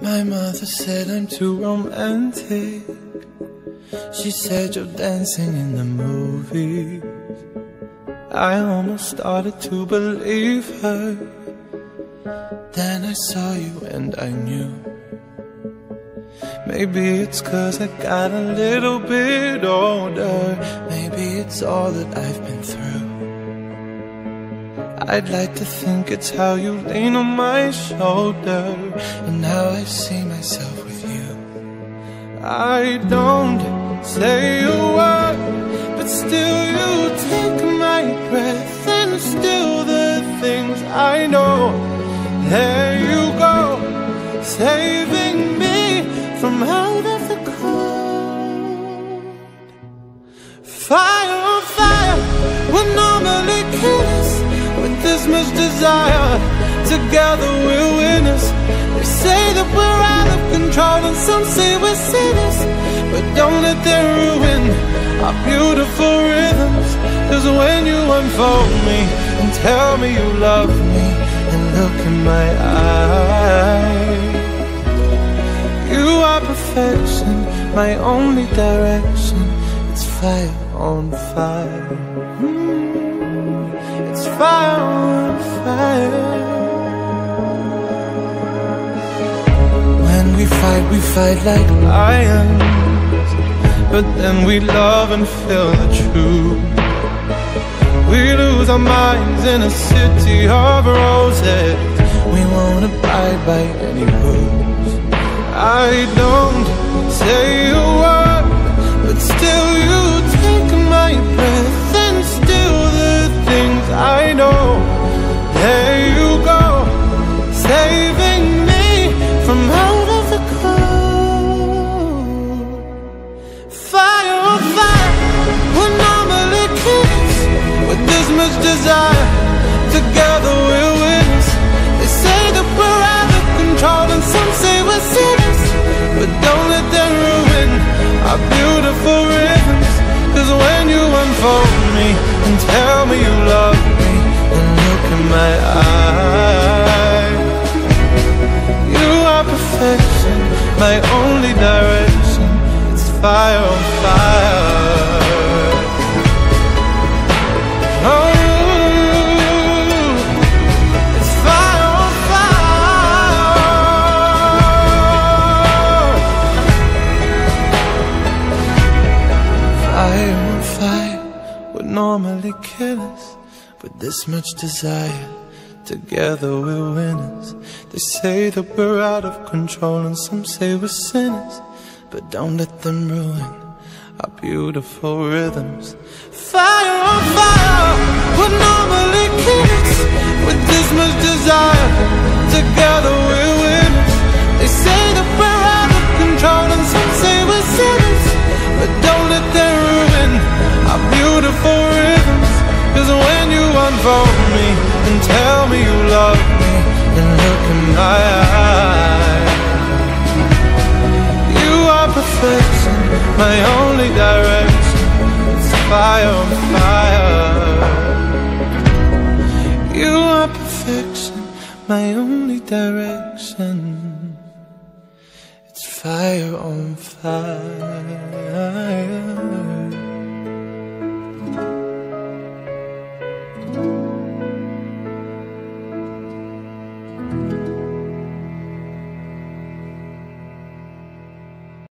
My mother said I'm too romantic. She said you're dancing in the movies. I almost started to believe her. Then I saw you and I knew. Maybe it's cause I got a little bit older. Maybe it's all that I've been through. I'd like to think it's how you lean on my shoulder. And how I see myself with you. I don't say a word But still you take my breath. And still the things I know There you go Saving me from of the Together we're winners They say that we're out of control And some say we're sinners. But don't let them ruin Our beautiful rhythms. Cause when you unfold me And tell me you love me And look in my eyes You are perfection My only direction. It's fire on fire. Mm fire on fire. Fight, we fight like lions. But then we love and feel the truth. We lose our minds in a city of roses. We won't abide by any rules. I don't say a word, but still you take my breath and still the things I know. There desire. Together we're winners. They say that we're out of control, and some say we're sinners. But don't let them ruin our beautiful rhythms. Cause when you unfold me and tell me you love me and look in my eyes, you are perfection, my only direction. It's fire on fire. Normally kill us, but this much desire. Together we're winners. They say that we're out of control, and some say we're sinners. But don't let them ruin our beautiful rhythms. Fire on fire, we're normally kids tell me you love me and look in my eyes, you are perfection, my only direction. It's fire on fire. You are perfection, my only direction. It's fire on fire.